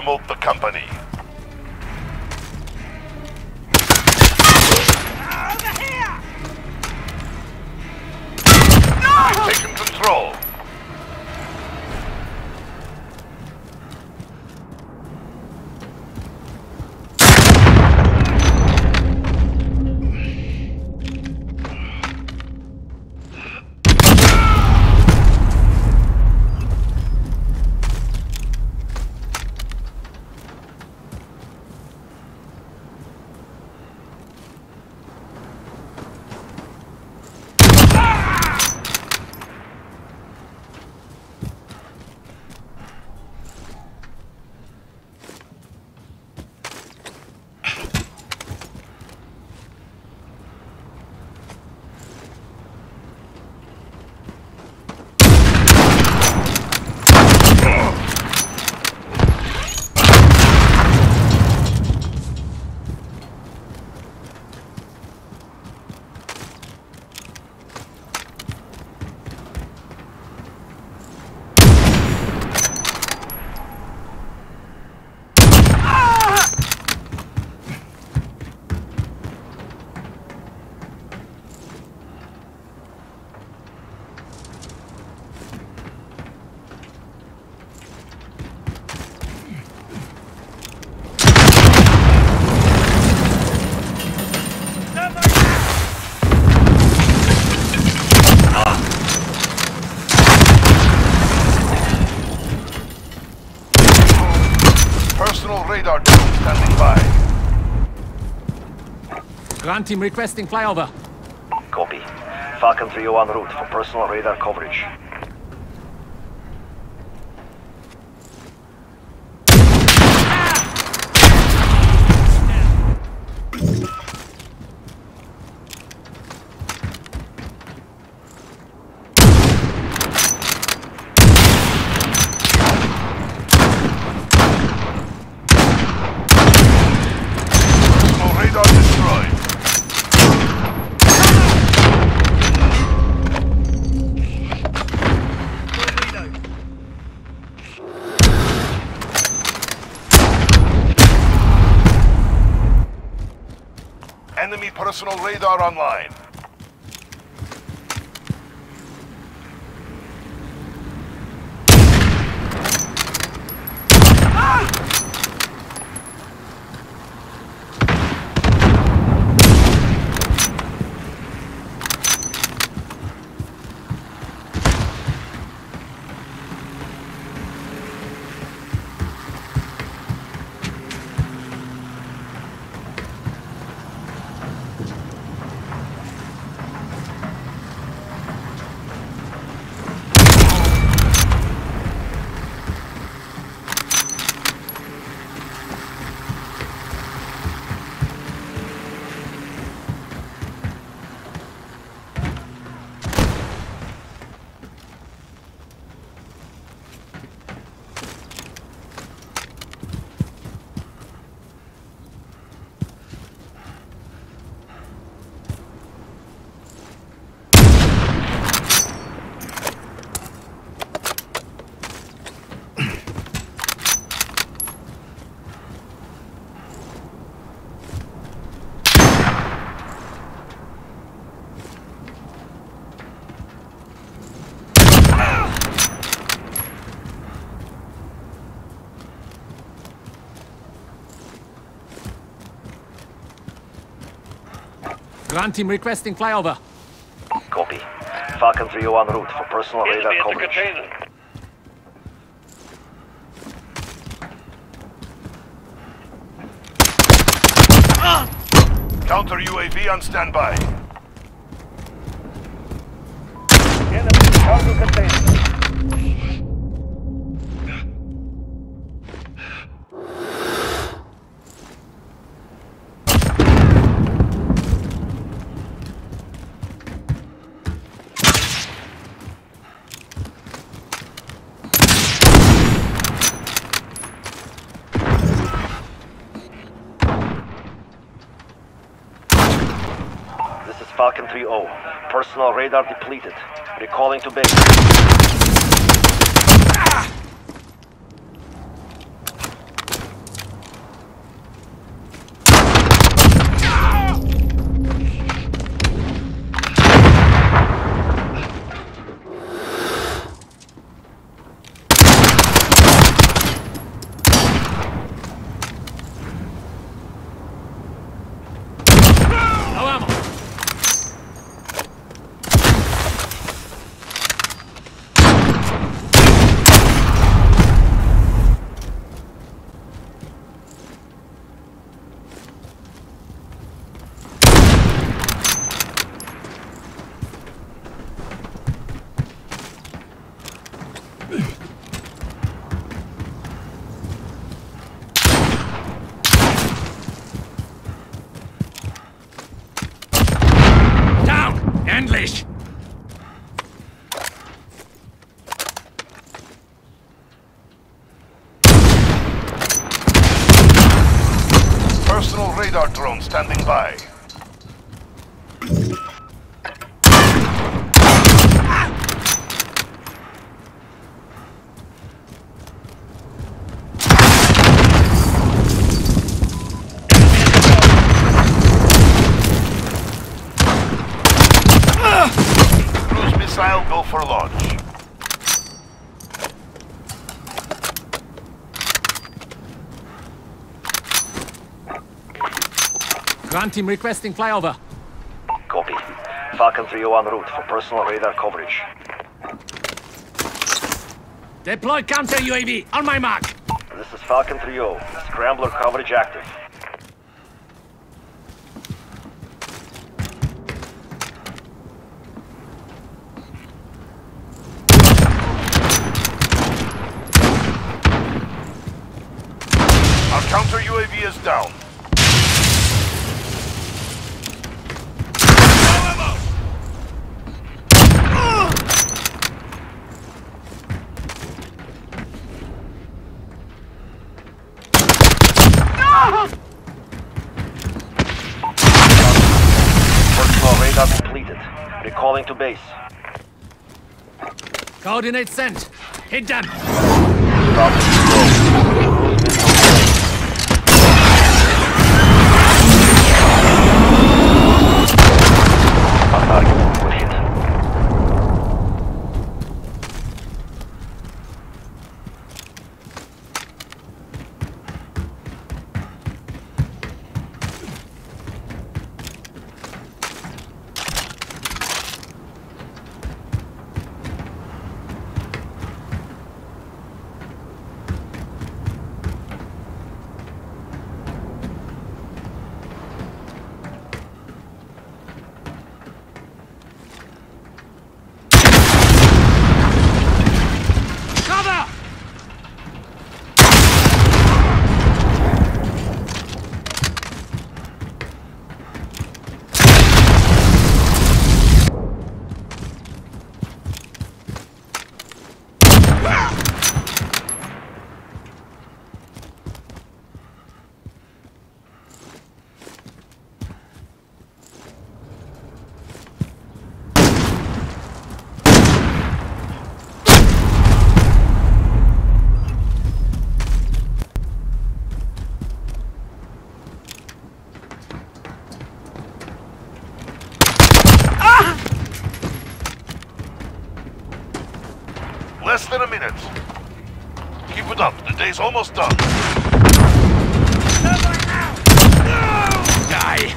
promote the company. Over We've taken control. Personal radar drone standing by. Ground team requesting flyover. Copy. Falcon 301 route for personal radar coverage. Personal radar destroyed. Enemy personal radar online. Ground team requesting flyover. Copy. Falcon 301 route for personal radar Enemy at the coverage. Counter UAV on standby. Enemy Falcon 3-0. Personal radar depleted. Recalling to base. No ammo! Radar drone standing by. Cruise missile go for launch. Ground team requesting flyover. Copy. Falcon 3-0 en route for personal radar coverage. Deploy counter UAV on my mark. This is Falcon 3-0. Scrambler coverage active. Our counter UAV is down. Personal radar completed. Recalling to base. Coordinates sent. Hit them. Falcon 3-0. Cruise missile ready. On target. Good hit. Cover! Less than a minute. Keep it up. The day's almost done. Die!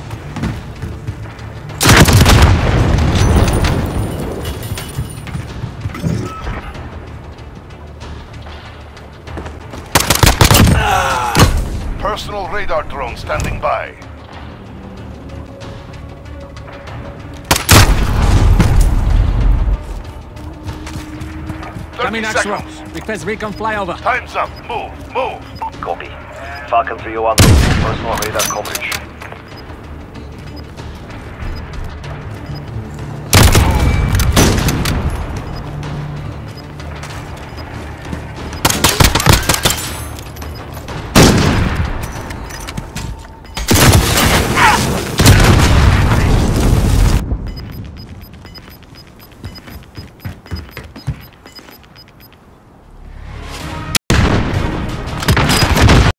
Personal radar drone standing by. Coming 30 Axel. seconds. Request recon flyover. Time's up. Move. Move. Copy. Falcon 3-0 en route personal radar coverage.